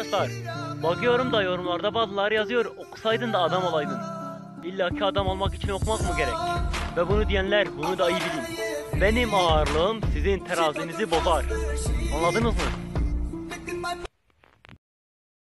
Arkadaşlar bakıyorum da yorumlarda bazıları yazıyor okusaydın da adam olaydın. İlla ki adam olmak için okumak mı gerek? Ve bunu diyenler bunu da iyi bilin. Benim ağırlığım sizin terazinizi bozar. Anladınız mı?